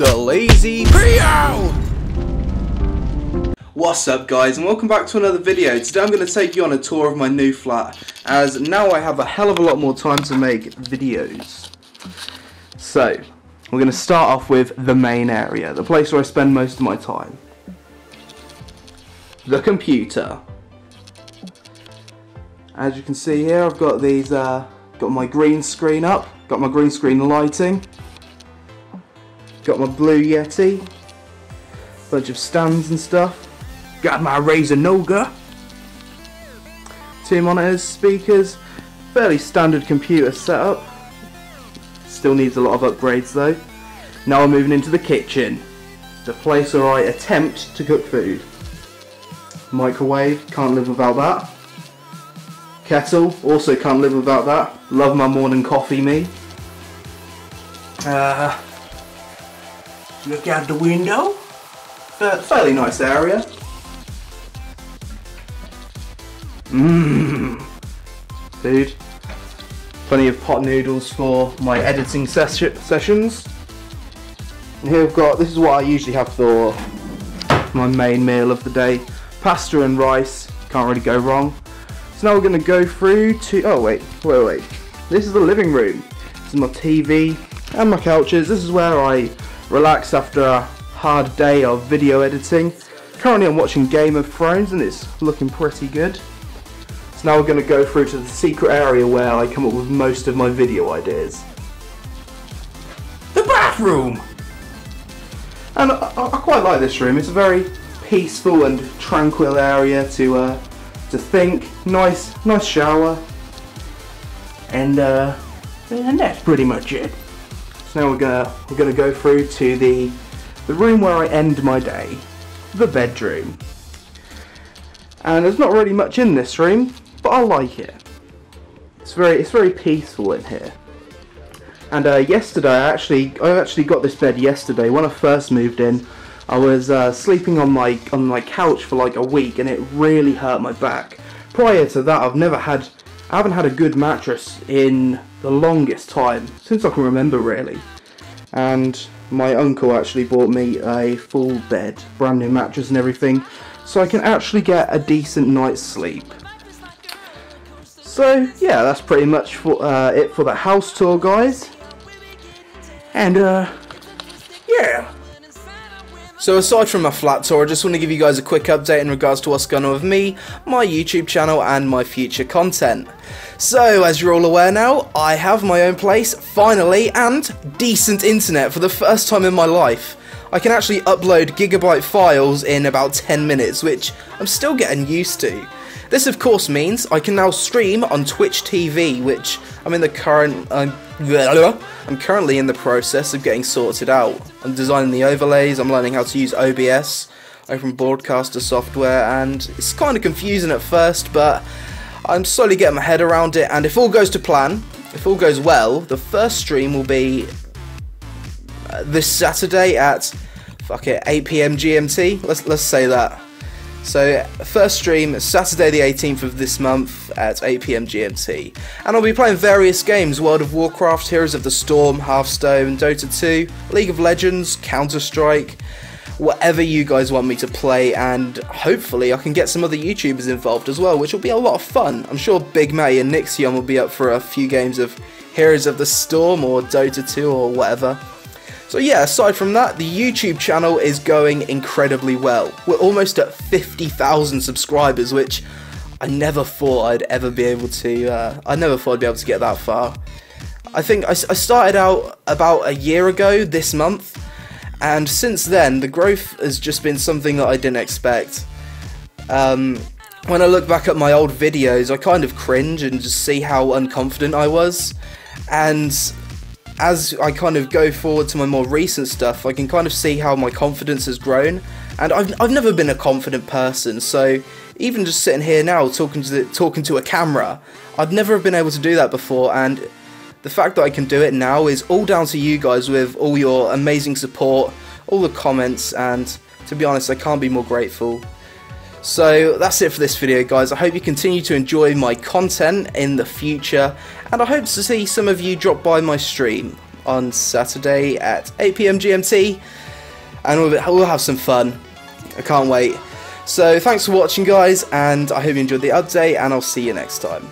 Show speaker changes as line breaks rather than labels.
The Lazy Peon! What's up guys and welcome back to another video. Today I'm going to take you on a tour of my new flat as now I have a hell of a lot more time to make videos. So, we're going to start off with the main area, the place where I spend most of my time. The computer. As you can see here I've got these, uh, got my green screen up, got my green screen lighting, got my Blue Yeti, bunch of stands and stuff. Got my Razer Naga. Two monitors, speakers, fairly standard computer setup. Still needs a lot of upgrades though. Now I'm moving into the kitchen. The place where I attempt to cook food. Microwave, can't live without that. Kettle, also can't live without that. Love my morning coffee, me. Uh, look out the window. Fairly nice area. Mmm. Food. Plenty of pot noodles for my editing ses sessions. And here I've got, this is what I usually have for my main meal of the day. Pasta and rice, can't really go wrong. So now we're going to go through to, oh wait, wait, wait. This is the living room. This is my TV and my couches. This is where I relax after a hard day of video editing. Currently I'm watching Game of Thrones and it's looking pretty good. So now we're going to go through to the secret area where I come up with most of my video ideas. The bathroom! And I, I quite like this room, it's a very peaceful and tranquil area to uh, to think, nice nice shower, and uh, and that's pretty much it. So now we're gonna we're gonna go through to the the room where I end my day, the bedroom. And there's not really much in this room, but I like it. It's very it's very peaceful in here. And uh, yesterday, I actually I actually got this bed yesterday when I first moved in. I was uh, sleeping on my on my couch for like a week, and it really hurt my back. Prior to that, I've never had I haven't had a good mattress in the longest time since I can remember, really. And my uncle actually bought me a full bed, brand new mattress and everything, so I can actually get a decent night's sleep. So yeah, that's pretty much for, uh, it for the house tour, guys. And uh, yeah. So aside from my flat tour, I just want to give you guys a quick update in regards to what's going on with me, my YouTube channel and my future content. So, as you're all aware now, I have my own place, finally, and decent internet for the first time in my life. I can actually upload gigabyte files in about 10 minutes, which I'm still getting used to. This of course means I can now stream on Twitch TV, which I'm in the current uh, I'm currently in the process of getting sorted out. I'm designing the overlays, I'm learning how to use OBS, Open Broadcaster software, and it's kind of confusing at first, but I'm slowly getting my head around it, and if all goes to plan, if all goes well, the first stream will be uh, this Saturday at fuck it 8 p.m. GMT. Let's let's say that. So, first stream Saturday the 18th of this month at 8pm GMT. And I'll be playing various games World of Warcraft, Heroes of the Storm, Hearthstone, Dota 2, League of Legends, Counter Strike, whatever you guys want me to play, and hopefully I can get some other YouTubers involved as well, which will be a lot of fun. I'm sure Big May and Nixxiom will be up for a few games of Heroes of the Storm or Dota 2 or whatever. So yeah, aside from that, the YouTube channel is going incredibly well. We're almost at 50,000 subscribers, which I never thought I'd ever be able to, uh, I never thought I'd be able to get that far. I think I, I started out about a year ago this month, and since then, the growth has just been something that I didn't expect. Um, when I look back at my old videos, I kind of cringe and just see how unconfident I was. And as I kind of go forward to my more recent stuff, I can kind of see how my confidence has grown. And I've, I've never been a confident person, so even just sitting here now talking to the, talking to a camera, I'd never have been able to do that before. And the fact that I can do it now is all down to you guys with all your amazing support, all the comments, and to be honest, I can't be more grateful. So that's it for this video guys, I hope you continue to enjoy my content in the future and I hope to see some of you drop by my stream. on Saturday at 8pm GMT, and we'll, we'll have some fun. I can't wait. So thanks for watching guys, and I hope you enjoyed the update, and I'll see you next time.